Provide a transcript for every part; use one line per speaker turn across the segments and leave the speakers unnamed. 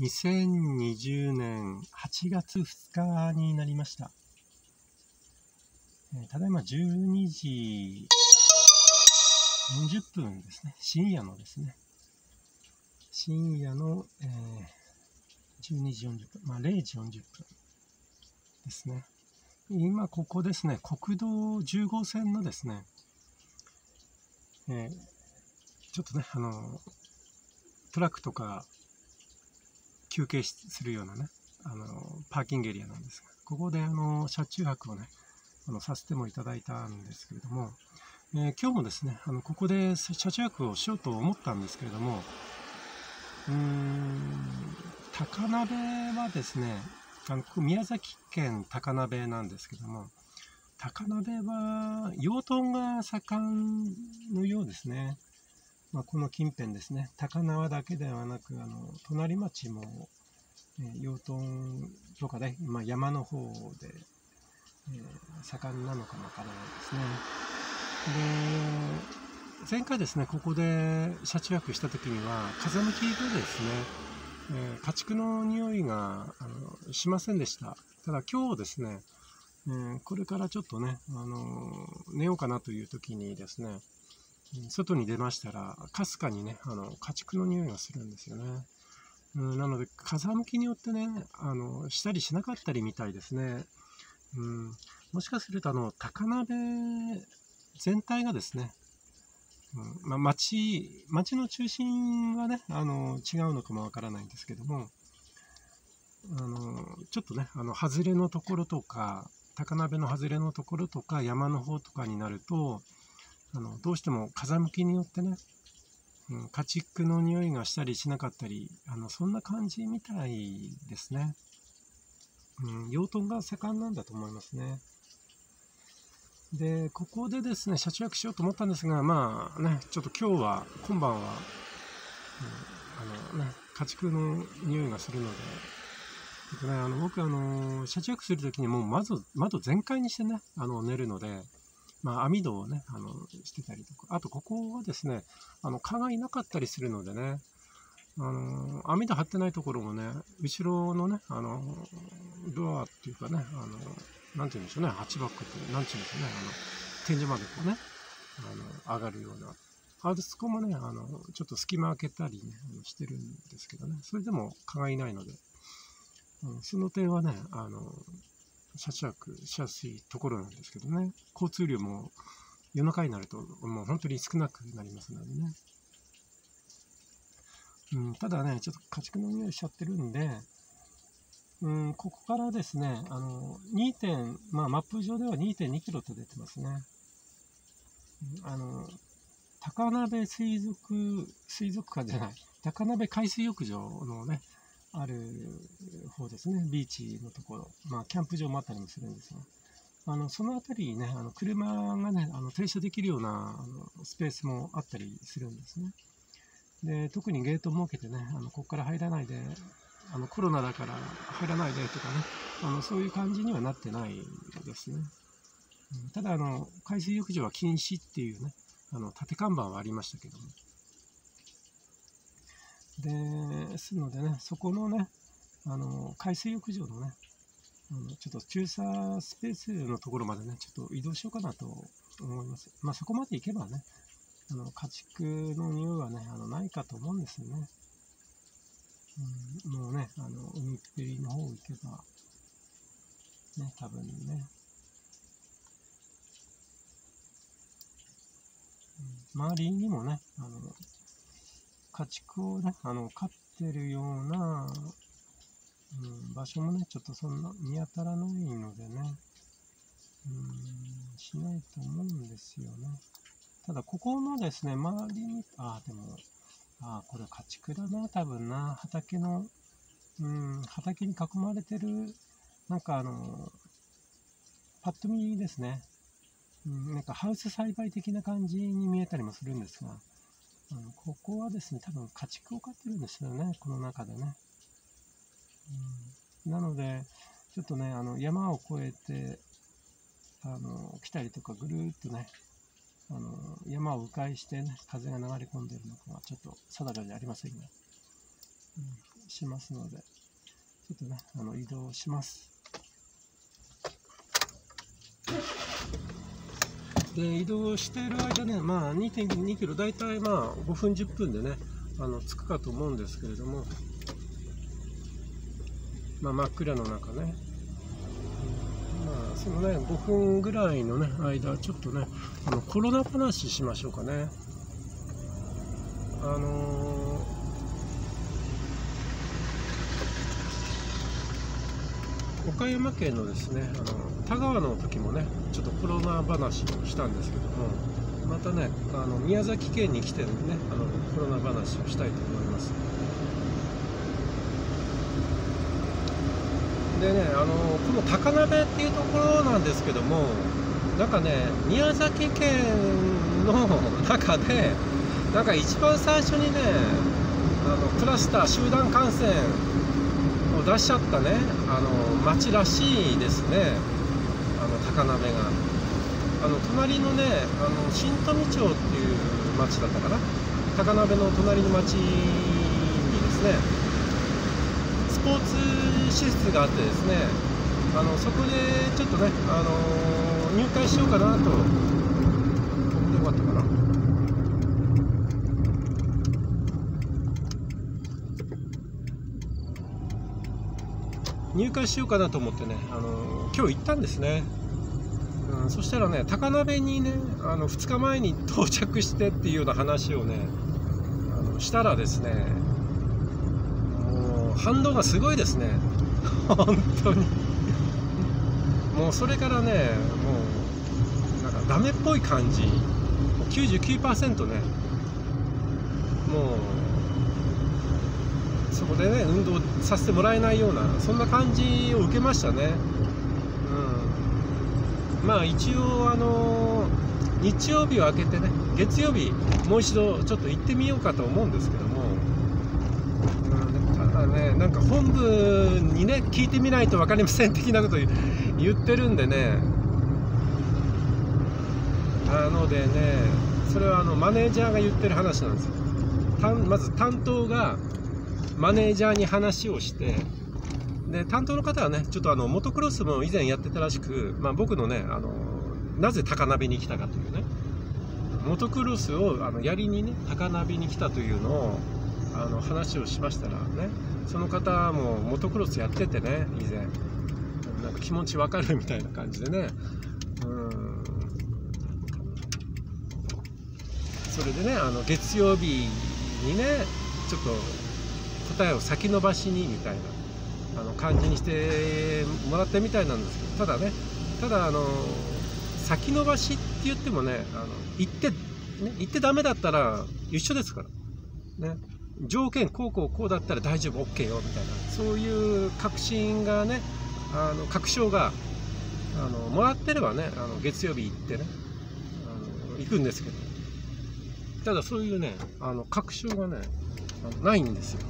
2020年8月2日になりました。ただいま12時40分ですね。深夜のですね。深夜の、えー、12時40分、まあ0時40分ですね。今ここですね、国道10号線のですね、えー、ちょっとね、あの、トラックとか休憩するようなね、あの、パーキングエリアなんですが、ここであの、車中泊をね、あの、させてもいただいたんですけれども、えー、今日もですね、あの、ここで車中泊をしようと思ったんですけれども、うーん、高鍋はですね、あの宮崎県高鍋なんですけども、高鍋は養豚が盛んのようですね。まあ、この近辺ですね、高輪だけではなく、あの隣町も、え養豚とかね、まあ、山の方で、えー、盛んなのかもわからないですね。で、前回ですね、ここで車中泊した時には、風向きでですね、えー、家畜の匂いがあのしませんでした。ただ今日ですね、え、これからちょっとね、あの寝ようかなという時にですね、外に出ましたら、かすかにね、あの、家畜の匂いがするんですよね。うん、なので、風向きによってね、あの、したりしなかったりみたいですね。うん、もしかすると、あの、高鍋全体がですね、うんまあ、町、町の中心はね、あの、違うのかもわからないんですけども、あの、ちょっとね、あの、外れのところとか、高鍋の外れのところとか、山の方とかになると、あのどうしても風向きによってね、うん、家畜の匂いがしたりしなかったりあのそんな感じみたいですね、うん、養豚が盛んなんだと思いますね。でここでですね車中泊しようと思ったんですがまあねちょっと今日は今晩は、うん、あのね家畜の匂いがするのでね、あの僕あの車中泊するときにもうまず窓全開にしてねあの寝るのでまあ、網戸をね、あの、してたりとか、あとここはですね、あの、蚊がいなかったりするのでね、あの、網戸張ってないところもね、後ろのね、あの、ドアっていうかね、あの、なんて言うんでしょうね、ハッチバックって、なんて言うんでしょうね、あの、天井までこうね、あの、上がるような。あそこもね、あの、ちょっと隙間開けたりね、してるんですけどね、それでも蚊がいないので、うん、その点はね、あの、車中泊しやすいところなんですけどね、交通量も夜中になるともう本当に少なくなりますのでね。うん、ただね、ちょっと家畜の匂いしちゃってるんで、うん、ここからですね、あの、2. 点、まあ、マップ上では2.2キロと出てますね。あの、高鍋水族、水族館じゃない、高鍋海水浴場のね、ある方ですね、ビーチのところ、まあ、キャンプ場もあったりもするんですが、あのその辺りにね、あの車がね、あの停車できるようなあのスペースもあったりするんですね。で特にゲートを設けてね、あのここから入らないで、あのコロナだから入らないでとかね、あのそういう感じにはなってないですね。ただあの、海水浴場は禁止っていうね、あの縦看板はありましたけども、ですのでね、そこのね、あの海水浴場のね、あのちょっと駐車スペースのところまでね、ちょっと移動しようかなと思います。まあ、そこまで行けばね、あの家畜の匂いはね、あのないかと思うんですよね。うん、もうね、あの海っぺりの方行けば、ね、多分ね、うん、周りにもね、あの家畜をね、あの、飼ってるような、うん、場所もね、ちょっとそんな見当たらないのでね、うん、しないと思うんですよね。ただ、ここのですね、周りに、ああ、でも、ああ、これ家畜だな、多分な、畑の、うん、畑に囲まれてる、なんかあの、パッと見ですね、うん、なんかハウス栽培的な感じに見えたりもするんですが、あのここはですね、多分家畜を飼ってるんですよね、この中でね。うん、なので、ちょっとね、あの山を越えてあの来たりとか、ぐるっとね、あの山を迂回して、ね、風が流れ込んでるのかはちょっと定かじゃありませんが、うんしますので、ちょっとね、あの移動します。で移動している間ね、まあ、2.2キロ、大体まあ5分、10分でね、あの着くかと思うんですけれども、まあ、真っ暗の中ね、まあ、そのね、5分ぐらいのね、間、ちょっとね、あのコロナ話しましょうかね。あのー、岡山県のですね、あの田川の時もね、ちょっとコロナ話をしたんですけども、またね、あの宮崎県に来てね、あのコロナ話をしたいと思います。でね、あのこの高鍋っていうところなんですけども、なんかね、宮崎県の 中で、なんか一番最初にね、あのクラスター、集団感染を出しちゃったね、あの町らしいですね、あの高鍋が。あの隣のね、あの新富町っていう町だったかな、高鍋の隣の町にですね、ポーツ施設があってですねあのそこでちょっとね、あの入会しようかなと。これでよかったかな。入会しようかなと思ってね、あの今日行ったんですね、うん、そしたらね高鍋にねあの2日前に到着してっていうような話をねあのしたらですね反動がすごいですね。本当に。もうそれからねもうなんかダメっぽい感じ。99%ね。もうそこでね運動させてもらえないようなそんな感じを受けましたね。うん。まあ一応あの日曜日を明けてね月曜日もう一度ちょっと行ってみようかと思うんですけどもなんか本部にね聞いてみないと分かりません的なこと言ってるんでね。なのでねそれはあのマネージャーが言ってる話なんですよ。まず担当がマネージャーに話をしてで担当の方はねちょっとあのモトクロスも以前やってたらしく、まあ、僕のねあのなぜ高鍋に来たかというね。モトクロスをあのやりにね高鍋に来たというのをあの話をしましたらねその方もモトクロスやっててね以前。なんか気持ちわかるみたいな感じでね。うん。それでねあの月曜日にねちょっと答えを先延ばしにみたいなあの感じにしてもらったみたいなんですけどただねただあの先延ばしって言ってもねあの行ってね行ってダメだったら一緒ですから。ね。条件こうこうこうだったら大丈夫 OK よみたいな。そういう確信がねあの確証があのもらってればねあの月曜日行ってねあの行くんですけど。ただそういうねあの確証がねないんですよ。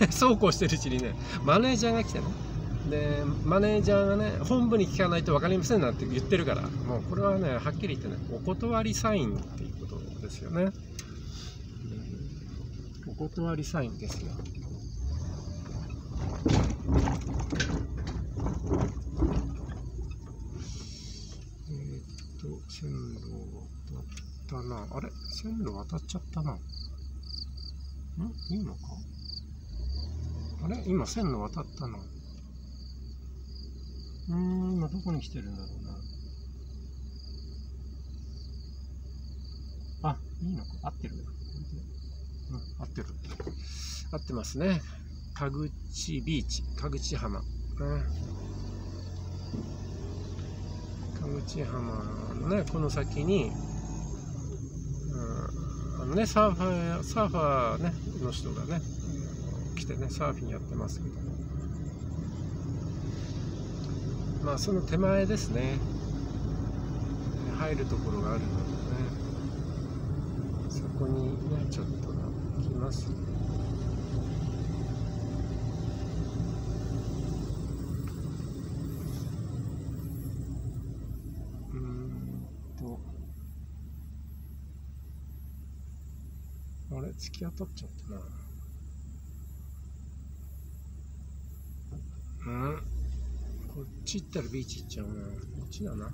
で そうこうしてるうちにねマネージャーが来てね。でマネージャーがね本部に聞かないと分かりませんなんて言ってるからもうこれはねはっきり言ってねお断りサインっていうことですよね。お断りサインですよ。えー、っと、線路渡ったな。あれ？線路渡っちゃったな。ん？いいのか？あれ？今線路渡ったな。うん、今どこに来てるんだろうな。あ、いいのか？合ってるうん、合ってる。合ってますね。田口ビーチ、田口浜。ね、田口浜のね、この先に、うん、あのね、サーファー、サーファー、ね、の人がね、来てね、サーフィンやってますけど。まあ、その手前ですね。入るところがあるのでね、そこにね、ちょっときます。うんと。あれ？突き当たっちゃったな。うん？こっち行ったらビーチ行っちゃうな。こっちだな。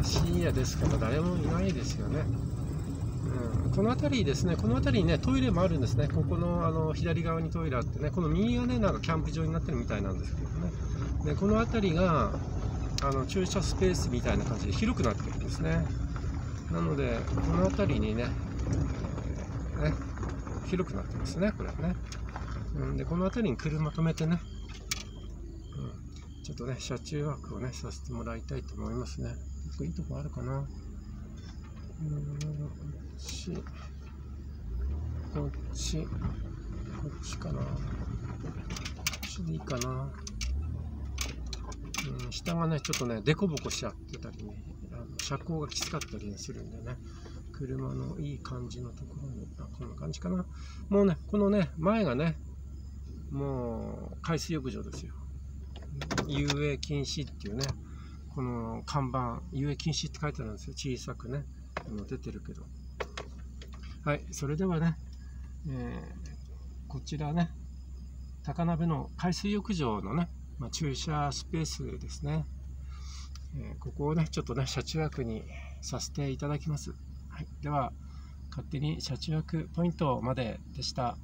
ね深夜ですから誰もいないですよねうん、この辺りですね、この辺りにね、トイレもあるんですね、ここのあの左側にトイレあってね、この右がね、なんかキャンプ場になってるみたいなんですけどね、でこの辺りがあの駐車スペースみたいな感じで広くなってるんですね。なので、この辺りにね、ね広くなってますね、これはね。うん、で、この辺りに車止めてね、うん、ちょっとね、車中泊をね、させてもらいたいと思いますね。結構いいとこあるかな。うん、こっち、こっち、こっちかな。こっちでいいかな。うん、下がね、ちょっとね、凸凹しちゃってたりね、あの車高がきつかったりするんでね、車のいい感じのところに、あこんな感じかな。もうね、このね、前がね、もう海水浴場ですよ。遊泳禁止っていうね、この看板、遊泳禁止って書いてあるんですよ。小さくね、あの出てるけど。はい、それではね、えーこちらね、高鍋の海水浴場のね、まあ、駐車スペースですね、えーここをね、ちょっとね、車中泊にさせていただきます。はい、では、勝手に車中泊ポイントまででした。